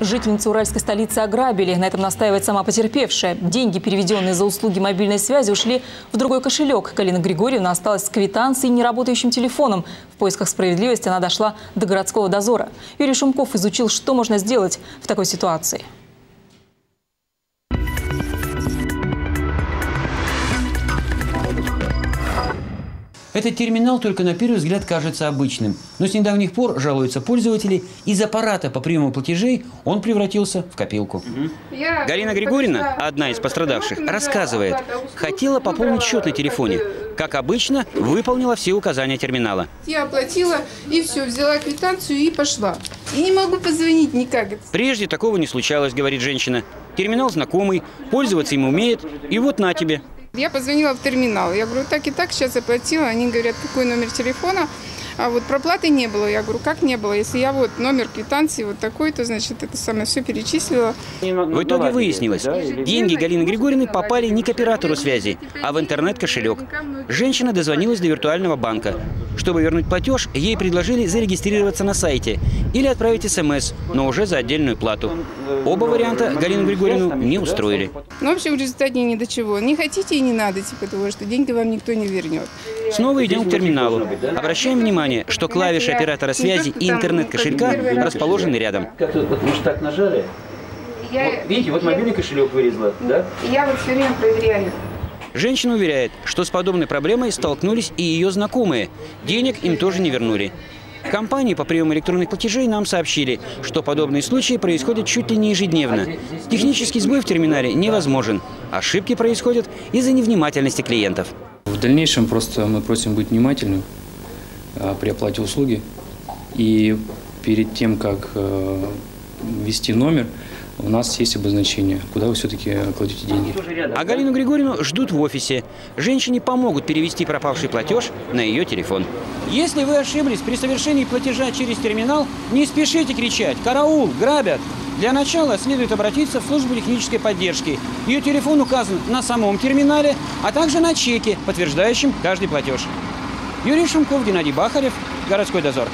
Жительницу уральской столицы ограбили. На этом настаивает сама потерпевшая. Деньги, переведенные за услуги мобильной связи, ушли в другой кошелек. Галина Григорьевна осталась с квитанцией и неработающим телефоном. В поисках справедливости она дошла до городского дозора. Юрий Шумков изучил, что можно сделать в такой ситуации. Этот терминал только на первый взгляд кажется обычным, но с недавних пор, жалуются пользователи, из аппарата по приему платежей он превратился в копилку. Галина Григорьевна, одна из пострадавших, рассказывает, хотела пополнить счет на телефоне. Как обычно, выполнила все указания терминала. Я оплатила и все, взяла квитанцию и пошла. И не могу позвонить никак. Прежде такого не случалось, говорит женщина. Терминал знакомый, пользоваться им умеет, и вот на тебе. Я позвонила в терминал. Я говорю, так и так, сейчас оплатила. Они говорят, какой номер телефона. А вот проплаты не было. Я говорю, как не было? Если я вот номер квитанции вот такой, то значит это самое все перечислила. В итоге выяснилось, деньги Галины Григорьевны попали не к оператору связи, а в интернет-кошелек. Женщина дозвонилась до виртуального банка. Чтобы вернуть платеж, ей предложили зарегистрироваться на сайте или отправить смс, но уже за отдельную плату. Оба варианта Галину Григорьевну не устроили. Ну, в общем, в результате ни до чего. Не хотите и не надо, типа того, что деньги вам никто не вернет. Снова идем к терминалу. Обращаем внимание, что клавиши оператора связи и интернет-кошелька расположены рядом. Как тут вот так нажали? Я, Вот, видите, вот мобильный кошелек вылезла, да? я вот все время проверяю. Женщина уверяет, что с подобной проблемой столкнулись и ее знакомые. Денег им тоже не вернули. Компании по приему электронных платежей нам сообщили, что подобные случаи происходят чуть ли не ежедневно. Технический сбой в терминале невозможен. Ошибки происходят из-за невнимательности клиентов. В дальнейшем просто мы просим быть внимательным а, при оплате услуги. И перед тем, как э, ввести номер, у нас есть обозначение, куда вы все-таки кладете деньги. А Галину Григорьевну ждут в офисе. Женщине помогут перевести пропавший платеж на ее телефон. Если вы ошиблись при совершении платежа через терминал, не спешите кричать «Караул! Грабят!». Для начала следует обратиться в службу технической поддержки. Ее телефон указан на самом терминале, а также на чеке, подтверждающем каждый платеж. Юрий Шумков, Геннадий Бахарев, Городской дозор.